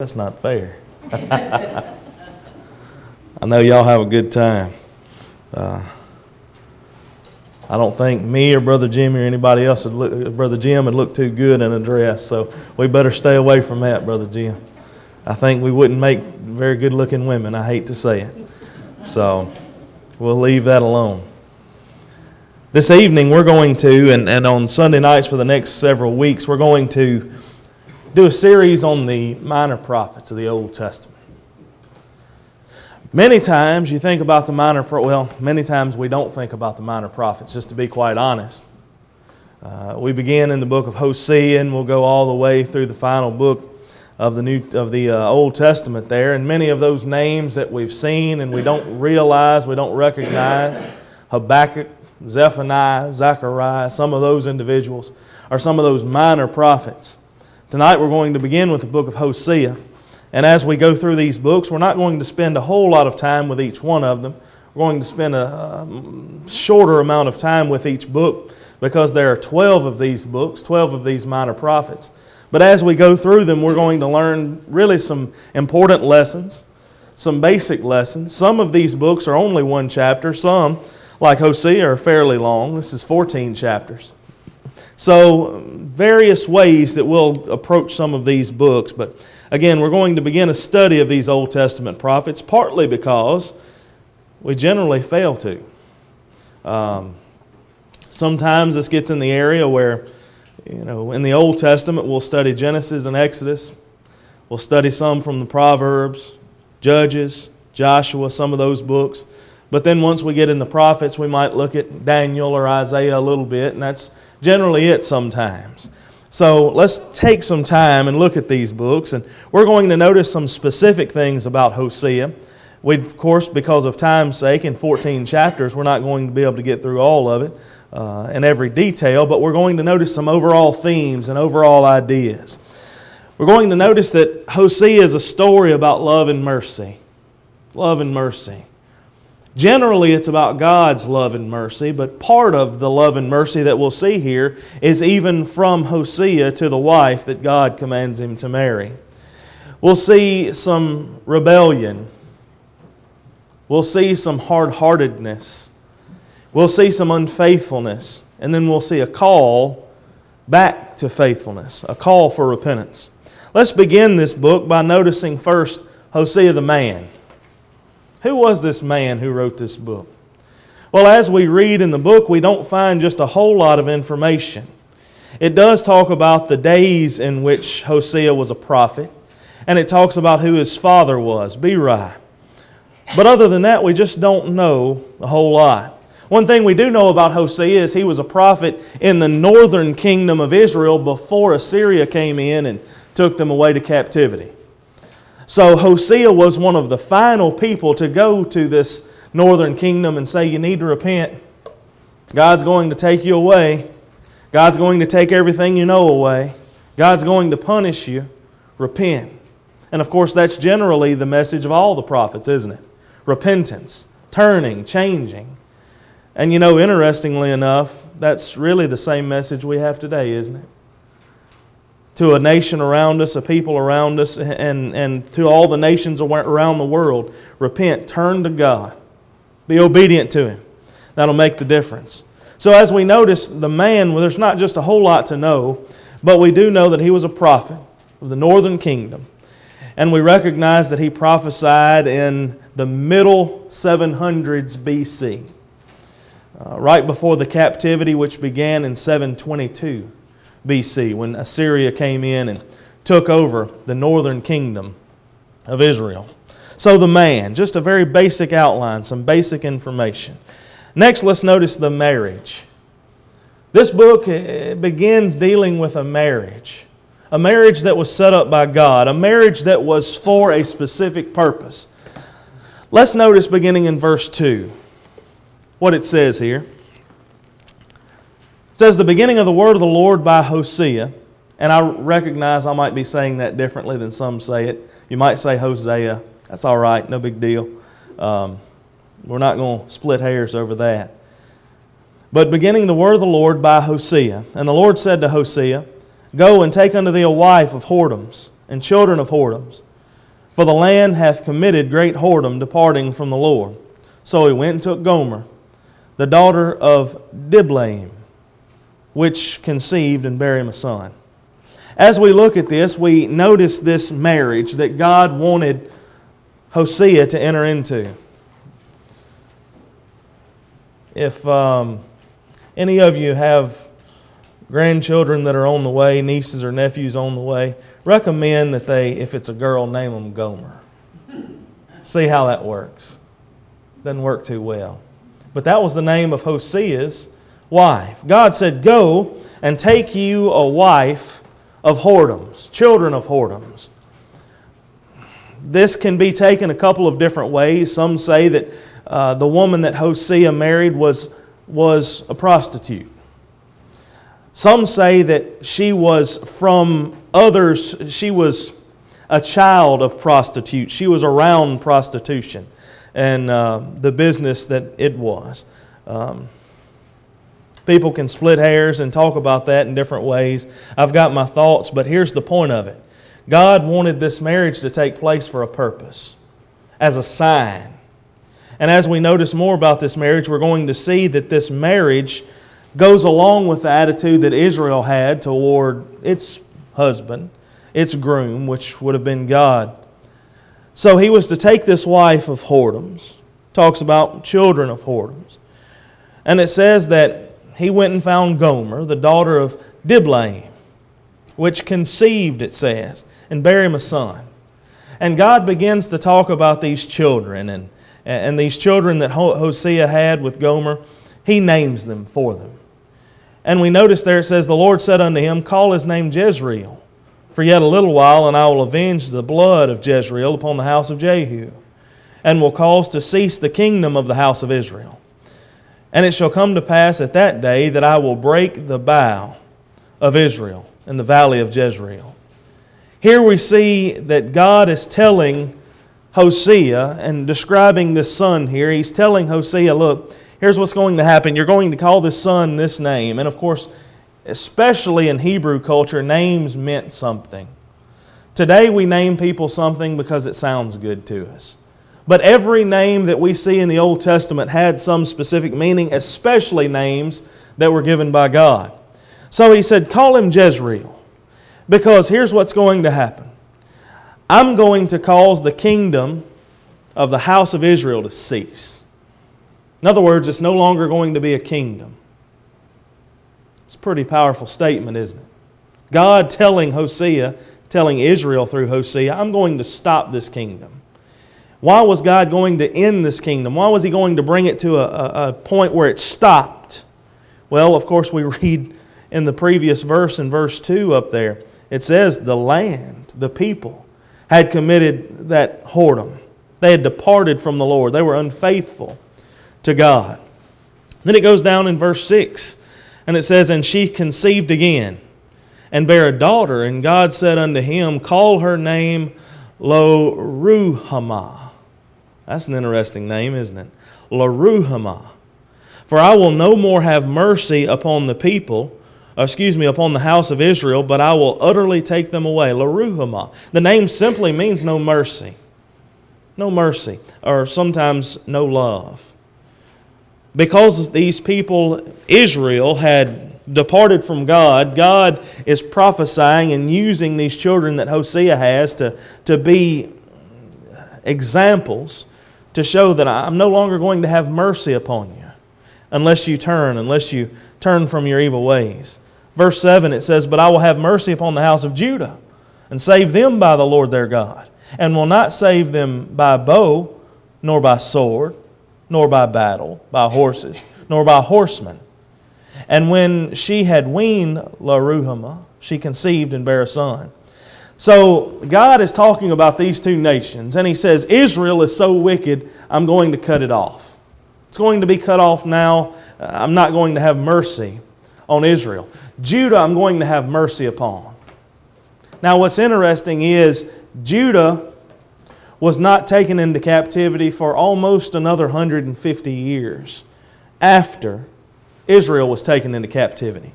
That's not fair. I know y'all have a good time. Uh, I don't think me or Brother Jimmy or anybody else would look, Brother Jim would look too good in a dress, so we better stay away from that, Brother Jim. I think we wouldn't make very good looking women, I hate to say it. So we'll leave that alone. This evening, we're going to, and, and on Sunday nights for the next several weeks, we're going to do a series on the minor prophets of the Old Testament. Many times you think about the minor, well, many times we don't think about the minor prophets, just to be quite honest. Uh, we begin in the book of Hosea and we'll go all the way through the final book of the New of the uh, Old Testament there, and many of those names that we've seen and we don't realize, we don't recognize, Habakkuk, Zephaniah, Zechariah, some of those individuals are some of those minor prophets. Tonight we're going to begin with the book of Hosea. And as we go through these books, we're not going to spend a whole lot of time with each one of them. We're going to spend a, a shorter amount of time with each book because there are 12 of these books, 12 of these minor prophets. But as we go through them, we're going to learn really some important lessons, some basic lessons. Some of these books are only one chapter, some, like Hosea, are fairly long. This is 14 chapters. So, various ways that we'll approach some of these books. But again, we're going to begin a study of these Old Testament prophets, partly because we generally fail to. Um, sometimes this gets in the area where, you know, in the Old Testament, we'll study Genesis and Exodus. We'll study some from the Proverbs, Judges, Joshua, some of those books. But then once we get in the prophets, we might look at Daniel or Isaiah a little bit, and that's generally it sometimes. So let's take some time and look at these books, and we're going to notice some specific things about Hosea. We, of course, because of time's sake, in 14 chapters, we're not going to be able to get through all of it uh, in every detail, but we're going to notice some overall themes and overall ideas. We're going to notice that Hosea is a story about love and mercy. Love and mercy. Generally, it's about God's love and mercy, but part of the love and mercy that we'll see here is even from Hosea to the wife that God commands him to marry. We'll see some rebellion. We'll see some hard heartedness. We'll see some unfaithfulness. And then we'll see a call back to faithfulness, a call for repentance. Let's begin this book by noticing first Hosea the man. Who was this man who wrote this book? Well, as we read in the book, we don't find just a whole lot of information. It does talk about the days in which Hosea was a prophet, and it talks about who his father was, Beeri. But other than that, we just don't know a whole lot. One thing we do know about Hosea is he was a prophet in the northern kingdom of Israel before Assyria came in and took them away to captivity. So Hosea was one of the final people to go to this northern kingdom and say, You need to repent. God's going to take you away. God's going to take everything you know away. God's going to punish you. Repent. And of course, that's generally the message of all the prophets, isn't it? Repentance, turning, changing. And you know, interestingly enough, that's really the same message we have today, isn't it? To a nation around us, a people around us, and, and to all the nations around the world. Repent, turn to God, be obedient to Him. That'll make the difference. So, as we notice, the man, well, there's not just a whole lot to know, but we do know that he was a prophet of the northern kingdom. And we recognize that he prophesied in the middle 700s BC, uh, right before the captivity which began in 722. BC when Assyria came in and took over the northern kingdom of Israel. So, the man, just a very basic outline, some basic information. Next, let's notice the marriage. This book eh, begins dealing with a marriage, a marriage that was set up by God, a marriage that was for a specific purpose. Let's notice beginning in verse 2 what it says here. It says, The beginning of the word of the Lord by Hosea. And I recognize I might be saying that differently than some say it. You might say Hosea. That's all right, no big deal. Um, we're not going to split hairs over that. But beginning the word of the Lord by Hosea. And the Lord said to Hosea, Go and take unto thee a wife of whoredoms, and children of whoredoms. For the land hath committed great whoredom, departing from the Lord. So he went and took Gomer, the daughter of Diblaim, which conceived and bare him a son. As we look at this, we notice this marriage that God wanted Hosea to enter into. If um, any of you have grandchildren that are on the way, nieces or nephews on the way, recommend that they, if it's a girl, name them Gomer. See how that works. Doesn't work too well. But that was the name of Hosea's wife. God said, Go and take you a wife of whoredoms, children of whoredoms. This can be taken a couple of different ways. Some say that uh, the woman that Hosea married was, was a prostitute. Some say that she was from others, she was a child of prostitute. She was around prostitution and uh, the business that it was. Um, people can split hairs and talk about that in different ways. I've got my thoughts, but here's the point of it God wanted this marriage to take place for a purpose, as a sign. And as we notice more about this marriage, we're going to see that this marriage goes along with the attitude that Israel had toward its husband, its groom, which would have been God. So he was to take this wife of whoredoms, talks about children of whoredoms. And it says that he went and found Gomer, the daughter of Diblaim, which conceived, it says, and bare him a son. And God begins to talk about these children and, and these children that Hosea had with Gomer. He names them for them. And we notice there it says, The Lord said unto him, Call his name Jezreel, for yet a little while, and I will avenge the blood of Jezreel upon the house of Jehu, and will cause to cease the kingdom of the house of Israel. And it shall come to pass at that day that I will break the bow of Israel in the valley of Jezreel. Here we see that God is telling Hosea and describing this son here. He's telling Hosea, look, here's what's going to happen. You're going to call this son this name. And of course, especially in Hebrew culture, names meant something. Today we name people something because it sounds good to us. But every name that we see in the Old Testament had some specific meaning, especially names that were given by God. So he said, Call him Jezreel, because here's what's going to happen I'm going to cause the kingdom of the house of Israel to cease. In other words, it's no longer going to be a kingdom. It's a pretty powerful statement, isn't it? God telling Hosea, telling Israel through Hosea, I'm going to stop this kingdom. Why was God going to end this kingdom? Why was He going to bring it to a, a, a point where it stopped? Well, of course, we read in the previous verse, in verse 2 up there, it says, The land, the people, had committed that whoredom. They had departed from the Lord. They were unfaithful to God. Then it goes down in verse 6, and it says, And she conceived again, and bare a daughter, and God said unto him, Call her name Lo Ruhamah. That's an interesting name, isn't it? Lo Ruhamah. For I will no more have mercy upon the people, uh, excuse me, upon the house of Israel, but I will utterly take them away. Lo Ruhamah. The name simply means no mercy. No mercy, or sometimes no love because these people, Israel, had departed from God, God is prophesying and using these children that Hosea has to, to be examples to show that I'm no longer going to have mercy upon you unless you turn, unless you turn from your evil ways. Verse 7 it says, But I will have mercy upon the house of Judah and save them by the Lord their God, and will not save them by bow nor by sword nor by battle, by horses, nor by horsemen. And when she had weaned Laruhamah, she conceived and bare a son. So God is talking about these two nations, and He says, Israel is so wicked, I'm going to cut it off. It's going to be cut off now. Uh, I'm not going to have mercy on Israel. Judah, I'm going to have mercy upon. Now, what's interesting is Judah was not taken into captivity for almost another 150 years after Israel was taken into captivity.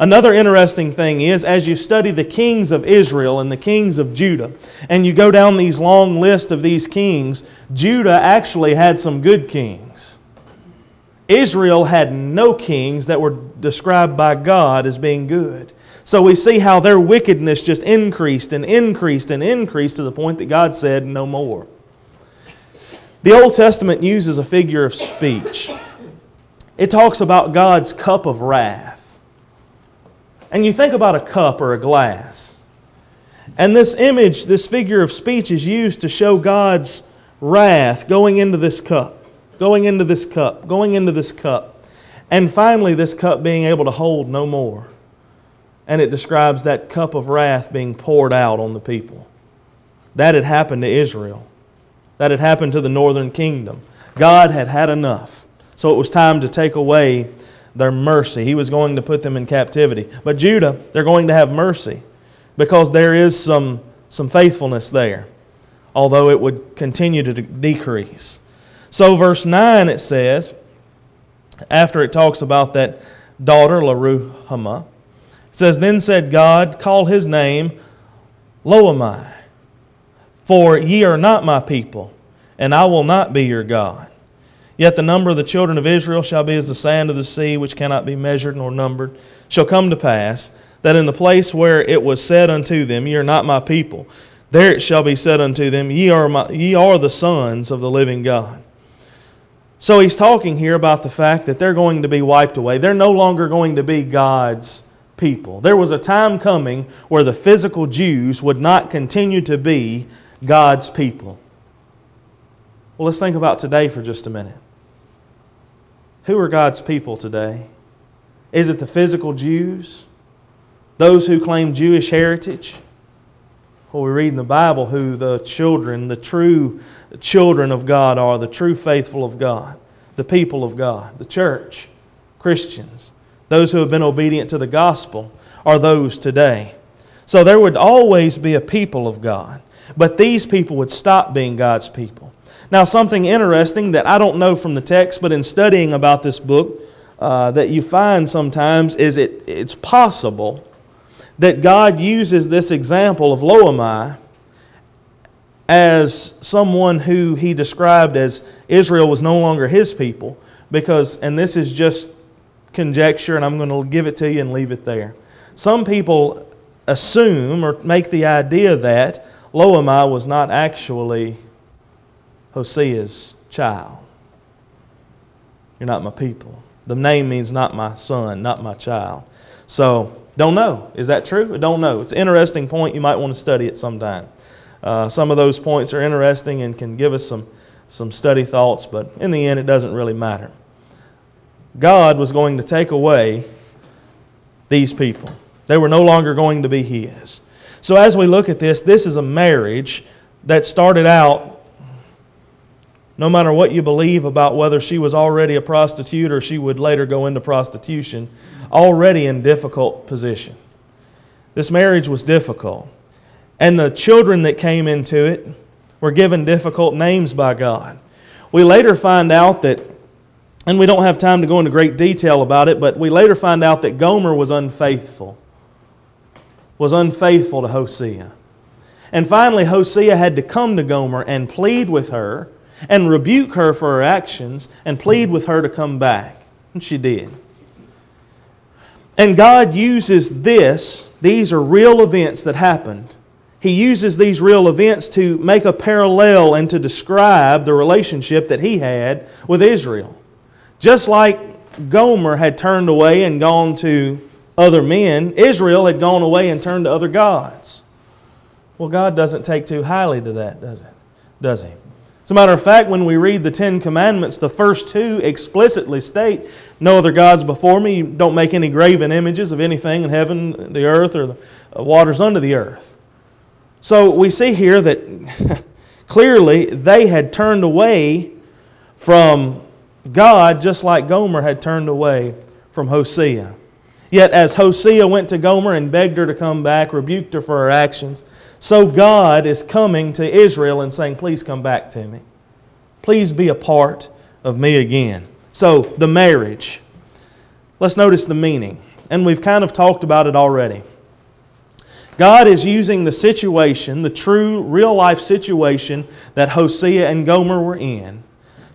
Another interesting thing is, as you study the kings of Israel and the kings of Judah, and you go down these long lists of these kings, Judah actually had some good kings. Israel had no kings that were described by God as being good. So we see how their wickedness just increased and increased and increased to the point that God said, No more. The Old Testament uses a figure of speech. It talks about God's cup of wrath. And you think about a cup or a glass. And this image, this figure of speech, is used to show God's wrath going into this cup, going into this cup, going into this cup. And finally, this cup being able to hold no more. And it describes that cup of wrath being poured out on the people. That had happened to Israel. That had happened to the northern kingdom. God had had enough. So it was time to take away their mercy. He was going to put them in captivity. But Judah, they're going to have mercy because there is some, some faithfulness there, although it would continue to decrease. So, verse 9 it says, after it talks about that daughter, Laruhamah, it says, Then said God, Call his name Loammi, for ye are not my people, and I will not be your God. Yet the number of the children of Israel shall be as the sand of the sea, which cannot be measured nor numbered. Shall come to pass that in the place where it was said unto them, Ye are not my people, there it shall be said unto them, Ye are, my, ye are the sons of the living God. So he's talking here about the fact that they're going to be wiped away. They're no longer going to be God's people. There was a time coming where the physical Jews would not continue to be God's people. Well, let's think about today for just a minute. Who are God's people today? Is it the physical Jews? Those who claim Jewish heritage? Well, we read in the Bible who the children, the true children of God are, the true faithful of God, the people of God, the church, Christians. Those who have been obedient to the gospel are those today. So there would always be a people of God, but these people would stop being God's people. Now, something interesting that I don't know from the text, but in studying about this book, uh, that you find sometimes is it, it's possible that God uses this example of Loammi as someone who he described as Israel was no longer his people, because, and this is just conjecture, and I'm going to give it to you and leave it there. Some people assume or make the idea that Loammi was not actually Hosea's child. You're not my people. The name means not my son, not my child. So, don't know. Is that true? I don't know. It's an interesting point. You might want to study it sometime. Uh, some of those points are interesting and can give us some, some study thoughts, but in the end, it doesn't really matter. God was going to take away these people. They were no longer going to be His. So, as we look at this, this is a marriage that started out, no matter what you believe about whether she was already a prostitute or she would later go into prostitution, already in difficult position. This marriage was difficult. And the children that came into it were given difficult names by God. We later find out that and we don't have time to go into great detail about it, but we later find out that Gomer was unfaithful, was unfaithful to Hosea. And finally, Hosea had to come to Gomer and plead with her and rebuke her for her actions and plead with her to come back. And she did. And God uses this, these are real events that happened. He uses these real events to make a parallel and to describe the relationship that he had with Israel. Just like Gomer had turned away and gone to other men, Israel had gone away and turned to other gods. Well, God doesn't take too highly to that, does it? Does He? As a matter of fact, when we read the Ten Commandments, the first two explicitly state, No other gods before me. Don't make any graven images of anything in heaven, the earth, or the uh, waters under the earth. So we see here that clearly they had turned away from God, just like Gomer had turned away from Hosea. Yet, as Hosea went to Gomer and begged her to come back, rebuked her for her actions, so God is coming to Israel and saying, Please come back to me. Please be a part of me again. So, the marriage. Let's notice the meaning. and we've kind of talked about it already. God is using the situation, the true real life situation that Hosea and Gomer were in,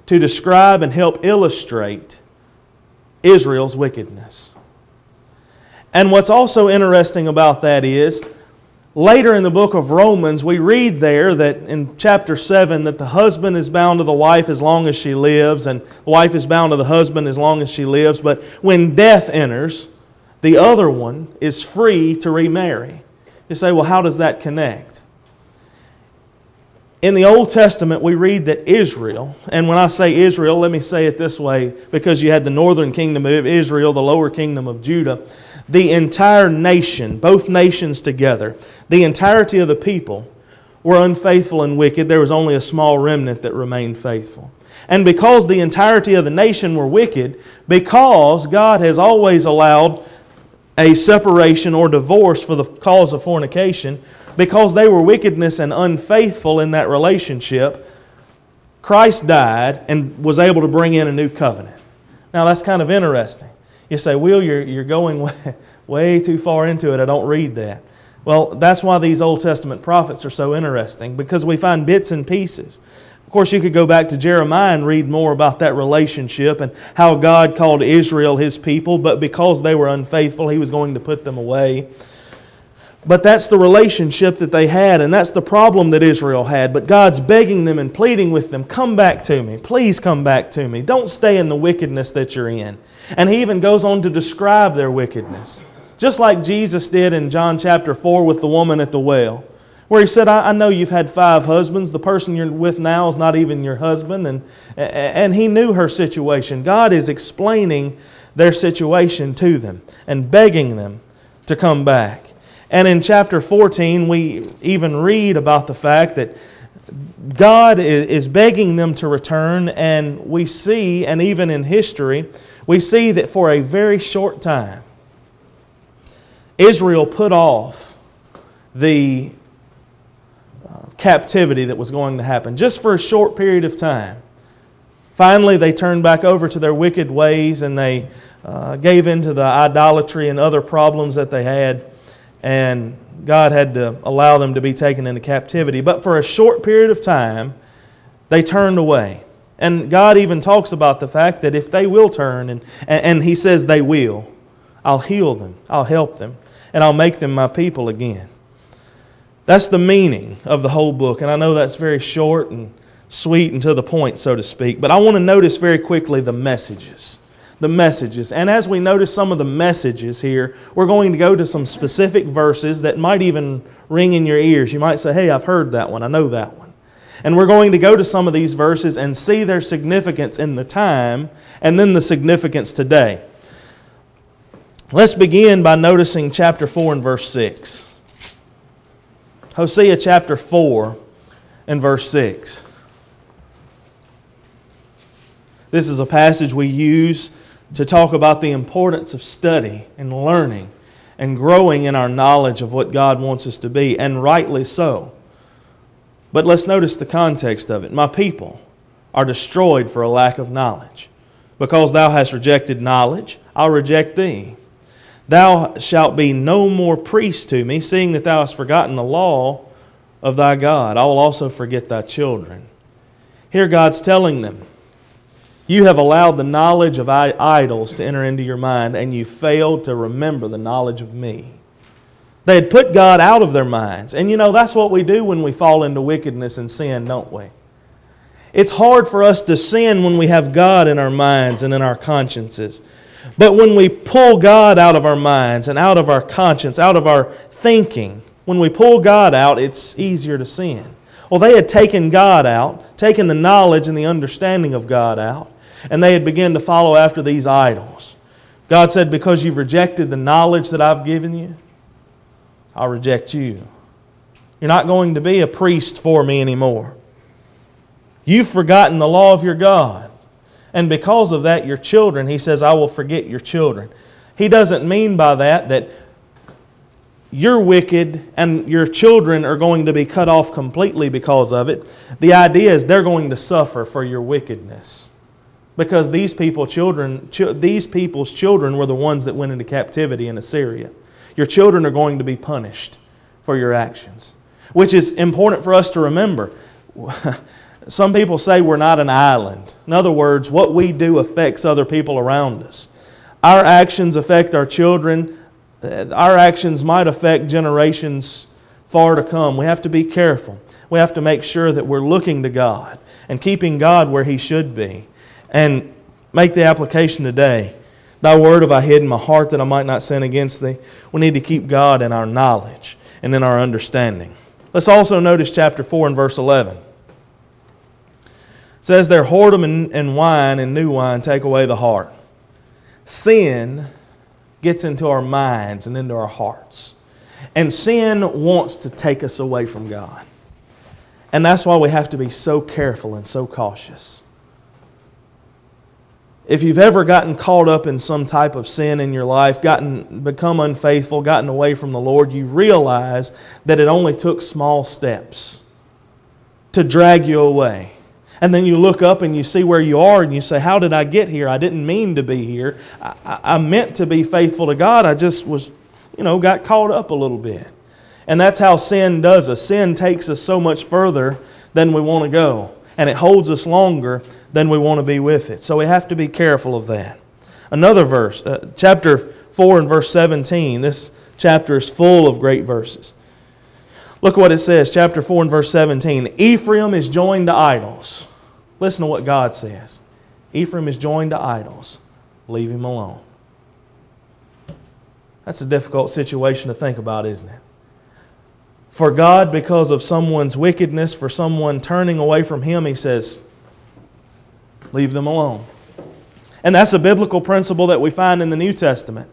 to describe and help illustrate Israel's wickedness. And what's also interesting about that is later in the book of Romans, we read there that in chapter 7 that the husband is bound to the wife as long as she lives, and the wife is bound to the husband as long as she lives. But when death enters, the other one is free to remarry. You say, well, how does that connect? In the Old Testament, we read that Israel, and when I say Israel, let me say it this way because you had the northern kingdom of Israel, the lower kingdom of Judah, the entire nation, both nations together, the entirety of the people were unfaithful and wicked. There was only a small remnant that remained faithful. And because the entirety of the nation were wicked, because God has always allowed a separation or divorce for the cause of fornication, because they were wickedness and unfaithful in that relationship, Christ died and was able to bring in a new covenant. Now that's kind of interesting. You say, Will, you're, you're going way, way too far into it. I don't read that. Well, that's why these Old Testament prophets are so interesting because we find bits and pieces. Of course, you could go back to Jeremiah and read more about that relationship and how God called Israel his people, but because they were unfaithful, he was going to put them away. But that's the relationship that they had, and that's the problem that Israel had. But God's begging them and pleading with them, Come back to me. Please come back to me. Don't stay in the wickedness that you're in. And He even goes on to describe their wickedness, just like Jesus did in John chapter 4 with the woman at the well where he said, I, I, know you've had five husbands. The person you're with now is not even your husband. And, and he knew her situation. God is explaining their situation to them and begging them to come back. And in chapter 14, we even read about the fact that God is begging them to return, and we see, and even in history, we see that for a very short time, Israel put off the captivity that was going to happen, just for a short period of time. Finally, they turned back over to their wicked ways and they uh, gave in to the idolatry and other problems that they had, and God had to allow them to be taken into captivity. But for a short period of time, they turned away. And God even talks about the fact that if they will turn, and, and He says they will, I'll heal them, I'll help them, and I'll make them my people again. That's the meaning of the whole book. And I know that's very short and sweet and to the point, so to speak. But I want to notice very quickly the messages. The messages. And as we notice some of the messages here, we're going to go to some specific verses that might even ring in your ears. You might say, hey, I've heard that one, I know that one. And we're going to go to some of these verses and see their significance in the time and then the significance today. Let's begin by noticing chapter 4 and verse 6. Hosea chapter 4 and verse 6. This is a passage we use to talk about the importance of study and learning and growing in our knowledge of what God wants us to be, and rightly so. But let's notice the context of it. My people are destroyed for a lack of knowledge. Because thou hast rejected knowledge, I'll reject thee. Thou shalt be no more priest to me, seeing that thou hast forgotten the law of thy God. I will also forget thy children. Here, God's telling them, You have allowed the knowledge of idols to enter into your mind, and you failed to remember the knowledge of me. They had put God out of their minds. And you know, that's what we do when we fall into wickedness and sin, don't we? It's hard for us to sin when we have God in our minds and in our consciences. But when we pull God out of our minds and out of our conscience, out of our thinking, when we pull God out, it's easier to sin. Well, they had taken God out, taken the knowledge and the understanding of God out, and they had begun to follow after these idols. God said, Because you've rejected the knowledge that I've given you, I'll reject you. You're not going to be a priest for me anymore. You've forgotten the law of your God. And because of that, your children, he says, I will forget your children. He doesn't mean by that that you're wicked and your children are going to be cut off completely because of it. The idea is they're going to suffer for your wickedness. because these people children these people's children were the ones that went into captivity in Assyria. Your children are going to be punished for your actions, which is important for us to remember. Some people say we're not an island. In other words, what we do affects other people around us. Our actions affect our children. Uh, our actions might affect generations far to come. We have to be careful. We have to make sure that we're looking to God and keeping God where He should be. And make the application today. Thy word have I hid in my heart that I might not sin against thee. We need to keep God in our knowledge and in our understanding. Let's also notice chapter 4 and verse 11. Says, Their whoredom and wine and new wine take away the heart. Sin gets into our minds and into our hearts. And sin wants to take us away from God. And that's why we have to be so careful and so cautious. If you've ever gotten caught up in some type of sin in your life, gotten become unfaithful, gotten away from the Lord, you realize that it only took small steps to drag you away. And then you look up and you see where you are and you say, How did I get here? I didn't mean to be here. I, I, meant to be faithful to God. I just was, you know, got caught up a little bit. And that's how sin does us. Sin takes us so much further than we want to go, and it holds us longer than we want to be with it. So we have to be careful of that. Another verse, uh, chapter 4 and verse 17. This chapter is full of great verses. Look what it says, chapter 4 and verse 17. Ephraim is joined to idols. Listen to what God says. Ephraim is joined to idols. Leave him alone. That's a difficult situation to think about, isn't it? For God, because of someone's wickedness, for someone turning away from Him, He says, leave them alone. And that's a biblical principle that we find in the New Testament.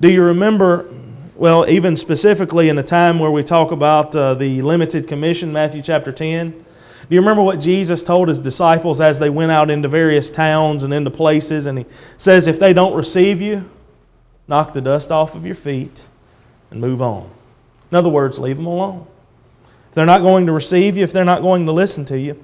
Do you remember, well, even specifically in a time where we talk about uh, the limited commission, Matthew chapter 10? Do you remember what Jesus told his disciples as they went out into various towns and into places? And he says, if they don't receive you, knock the dust off of your feet and move on. In other words, leave them alone. If they're not going to receive you, if they're not going to listen to you,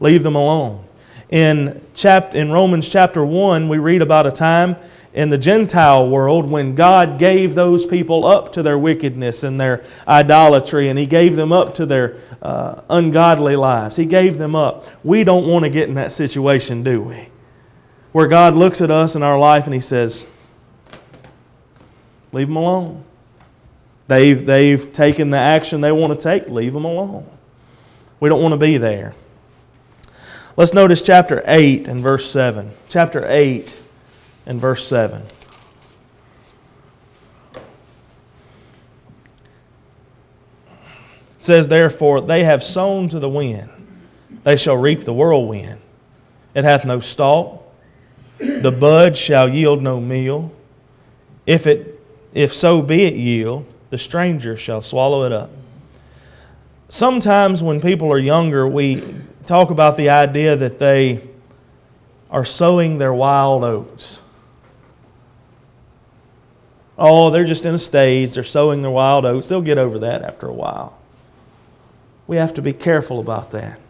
leave them alone. In, chap- in Romans chapter 1, we read about a time in the Gentile world when God gave those people up to their wickedness and their idolatry, and He gave them up to their uh, ungodly lives. He gave them up. We don't want to get in that situation, do we? Where God looks at us in our life and He says, Leave them alone. They've, they've taken the action they want to take. Leave them alone. We don't want to be there. Let's notice chapter 8 and verse 7. Chapter 8 and verse 7. It says, Therefore, they have sown to the wind, they shall reap the whirlwind. It hath no stalk, the bud shall yield no meal. If, it, if so be it yield, the stranger shall swallow it up. Sometimes when people are younger, we talk about the idea that they are sowing their wild oats. Oh, they're just in a stage, they're sowing their wild oats. They'll get over that after a while. We have to be careful about that.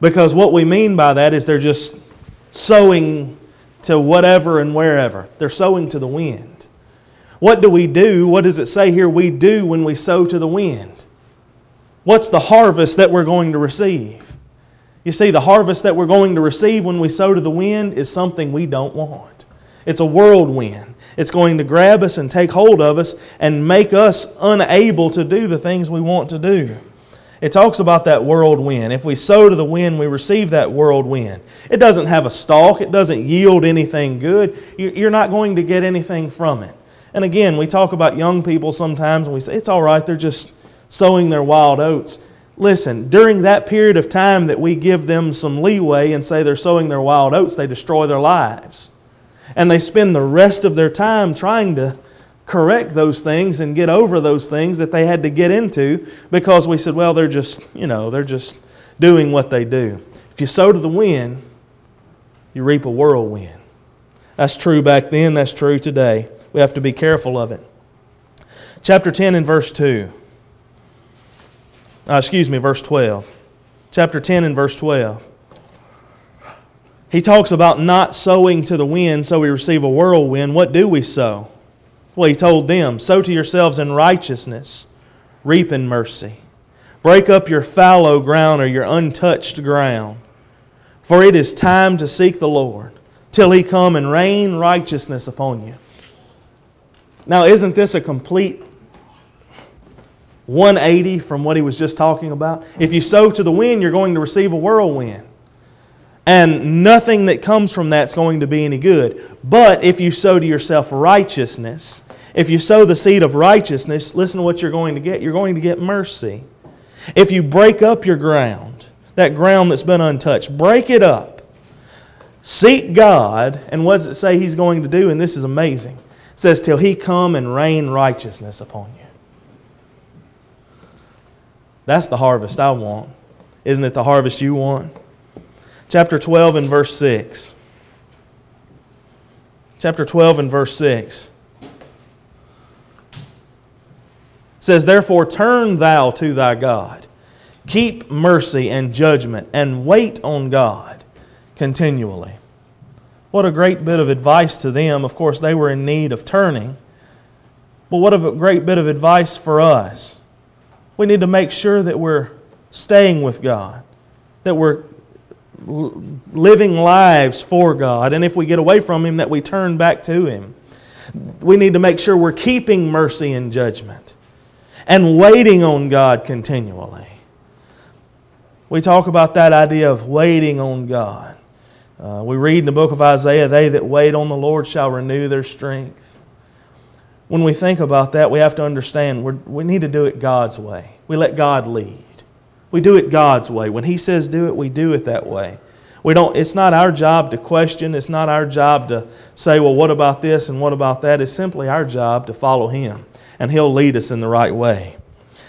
Because what we mean by that is they're just sowing to whatever and wherever. They're sowing to the wind. What do we do? What does it say here we do when we sow to the wind? What's the harvest that we're going to receive? You see, the harvest that we're going to receive when we sow to the wind is something we don't want. It's a whirlwind. It's going to grab us and take hold of us and make us unable to do the things we want to do. It talks about that whirlwind. If we sow to the wind, we receive that whirlwind. It doesn't have a stalk, it doesn't yield anything good. You're not going to get anything from it. And again, we talk about young people sometimes and we say, it's all right, they're just sowing their wild oats. Listen, during that period of time that we give them some leeway and say they're sowing their wild oats, they destroy their lives. And they spend the rest of their time trying to correct those things and get over those things that they had to get into because we said, well, they're just, you know, they're just doing what they do. If you sow to the wind, you reap a whirlwind. That's true back then, that's true today. We have to be careful of it. Chapter 10 and verse 2. Uh, excuse me, verse 12. Chapter 10 and verse 12. He talks about not sowing to the wind so we receive a whirlwind. What do we sow? Well, he told them, Sow to yourselves in righteousness, reap in mercy. Break up your fallow ground or your untouched ground. For it is time to seek the Lord till he come and rain righteousness upon you. Now, isn't this a complete 180 from what he was just talking about? If you sow to the wind, you're going to receive a whirlwind. And nothing that comes from that's going to be any good. But if you sow to yourself righteousness, if you sow the seed of righteousness, listen to what you're going to get. You're going to get mercy. If you break up your ground, that ground that's been untouched, break it up. Seek God, and what does it say He's going to do? And this is amazing. It says, Till He come and rain righteousness upon you. That's the harvest I want. Isn't it the harvest you want? Chapter 12 and verse 6. Chapter 12 and verse 6. says, Therefore, turn thou to thy God. Keep mercy and judgment, and wait on God continually. What a great bit of advice to them. Of course, they were in need of turning. But what a great bit of advice for us. We need to make sure that we're staying with God, that we're living lives for God, and if we get away from Him, that we turn back to Him. We need to make sure we're keeping mercy and judgment and waiting on God continually. We talk about that idea of waiting on God. Uh, we read in the book of Isaiah, they that wait on the Lord shall renew their strength. When we think about that, we have to understand we need to do it God's way. We let God lead. We do it God's way. When He says do it, we do it that way. We don't, it's not our job to question. It's not our job to say, well, what about this and what about that? It's simply our job to follow Him and He'll lead us in the right way.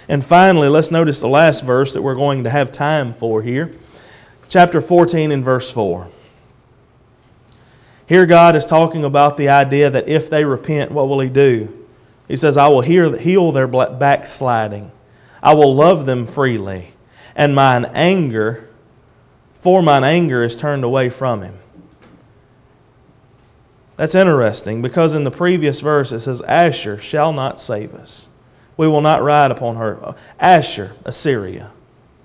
And finally, let's notice the last verse that we're going to have time for here. Chapter 14 and verse 4. Here, God is talking about the idea that if they repent, what will He do? He says, I will heal their backsliding, I will love them freely, and mine anger, for mine anger is turned away from Him. That's interesting because in the previous verse it says, Asshur shall not save us. We will not ride upon her. Asshur, Assyria,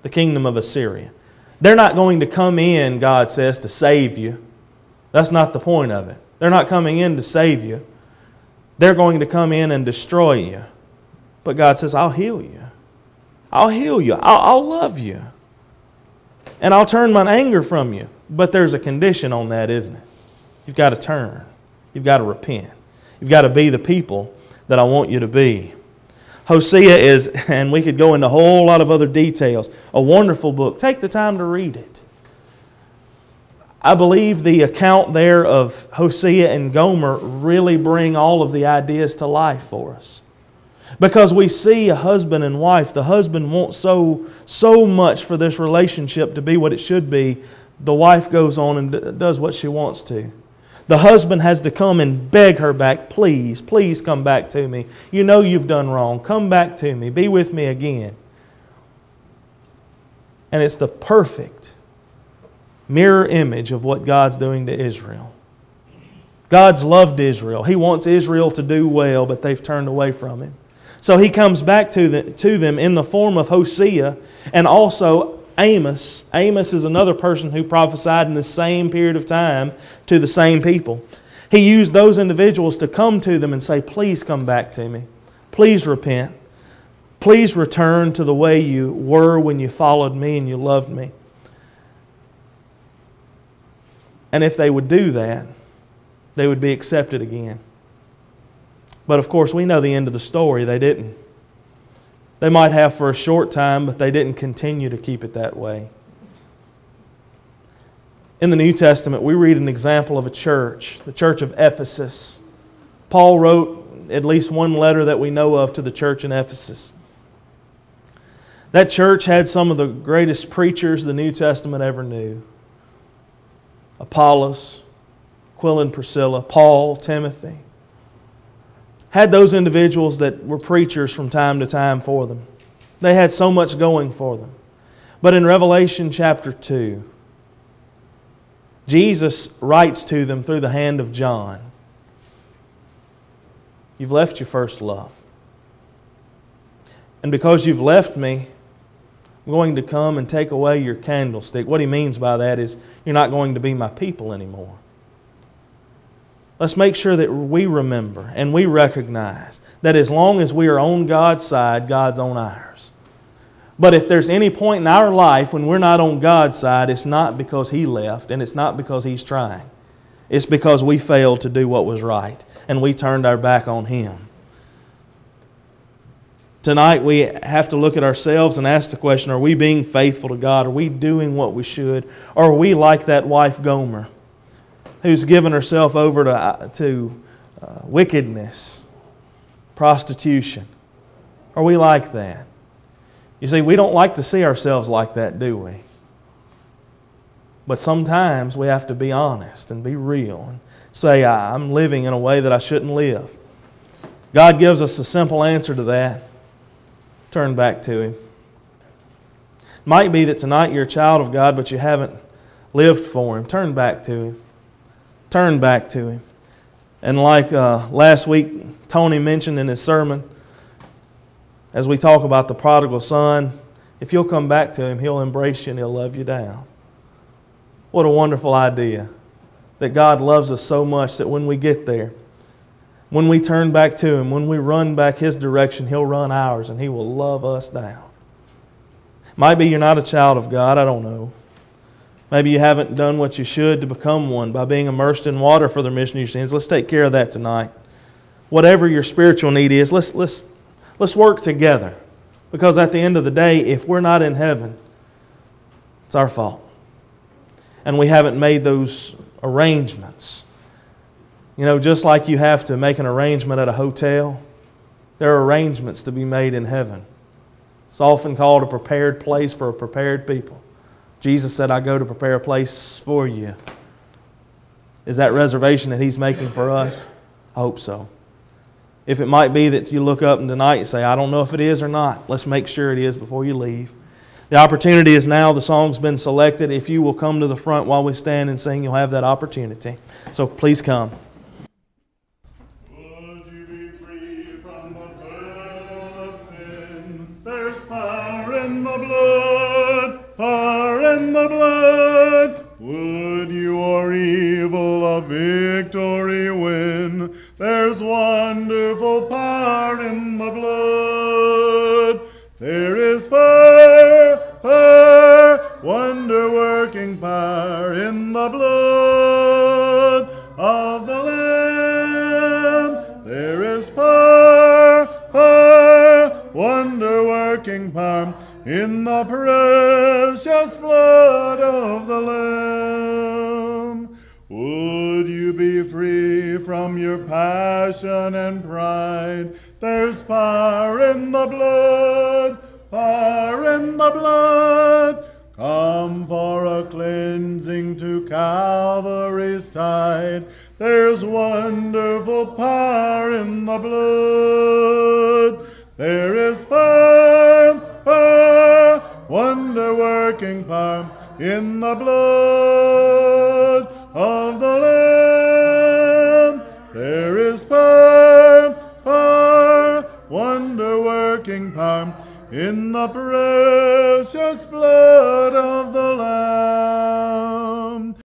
the kingdom of Assyria. They're not going to come in, God says, to save you. That's not the point of it. They're not coming in to save you. They're going to come in and destroy you. But God says, I'll heal you. I'll heal you. I'll, I'll love you. And I'll turn my anger from you. But there's a condition on that, isn't it? You've got to turn. You've got to repent. You've got to be the people that I want you to be. Hosea is, and we could go into a whole lot of other details, a wonderful book. Take the time to read it. I believe the account there of Hosea and Gomer really bring all of the ideas to life for us. Because we see a husband and wife, the husband wants so, so much for this relationship to be what it should be. The wife goes on and does what she wants to. The husband has to come and beg her back, please, please come back to me. You know you've done wrong. Come back to me. Be with me again. And it's the perfect mirror image of what God's doing to Israel. God's loved Israel. He wants Israel to do well, but they've turned away from Him. So He comes back to, the, to them in the form of Hosea and also Amos. Amos is another person who prophesied in the same period of time to the same people. He used those individuals to come to them and say, Please come back to me. Please repent. Please return to the way you were when you followed me and you loved me. And if they would do that, they would be accepted again. But of course, we know the end of the story. They didn't. They might have for a short time, but they didn't continue to keep it that way. In the New Testament, we read an example of a church, the church of Ephesus. Paul wrote at least one letter that we know of to the church in Ephesus. That church had some of the greatest preachers the New Testament ever knew Apollos, Aquila and Priscilla, Paul, Timothy had those individuals that were preachers from time to time for them. They had so much going for them. But in Revelation chapter 2, Jesus writes to them through the hand of John You've left your first love. And because you've left me, I'm going to come and take away your candlestick. What he means by that is, you're not going to be my people anymore. Let's make sure that we remember and we recognize that as long as we are on God's side, God's on ours. But if there's any point in our life when we're not on God's side, it's not because He left and it's not because He's trying. It's because we failed to do what was right and we turned our back on Him. Tonight we have to look at ourselves and ask the question are we being faithful to God? Are we doing what we should? Or are we like that wife Gomer who's given herself over to, uh, to uh, wickedness, prostitution? Are we like that? You see, we don't like to see ourselves like that, do we? But sometimes we have to be honest and be real and say, I'm living in a way that I shouldn't live. God gives us a simple answer to that turn back to Him. Might be that tonight you're a child of God, but you haven't lived for Him. Turn back to Him. Turn back to Him. And like uh, last week, Tony mentioned in his sermon, as we talk about the prodigal son, if you'll come back to Him, He'll embrace you and He'll love you down. What a wonderful idea that God loves us so much that when we get there, when we turn back to Him, when we run back His direction, He'll run ours and He will love us down. Might be you're not a child of God, I don't know. Maybe you haven't done what you should to become one by being immersed in water for the remission of your sins. Let's take care of that tonight. Whatever your spiritual need is, let's, let's, let's work together. Because at the end of the day, if we're not in heaven, it's our fault. And we haven't made those arrangements. You know, just like you have to make an arrangement at a hotel, there are arrangements to be made in heaven. It's often called a prepared place for a prepared people. Jesus said, I go to prepare a place for you. Is that reservation that He's making for us? I hope so. If it might be that you look up and tonight and say, I don't know if it is or not, let's make sure it is before you leave. The opportunity is now. The song's been selected. If you will come to the front while we stand and sing, you'll have that opportunity. So please come. The blood. Would your evil a victory win? There's wonderful power in the blood. There is power, power, wonder working power in the blood in the precious blood of the Lamb. Would you be free from your passion and pride? There's power in the blood, power in the blood. Come for a cleansing to Calvary's tide. There's wonderful power in the blood. There is power wonder working power in the blood of the Lamb. There is power, power, wonder working power in the precious blood of the Lamb.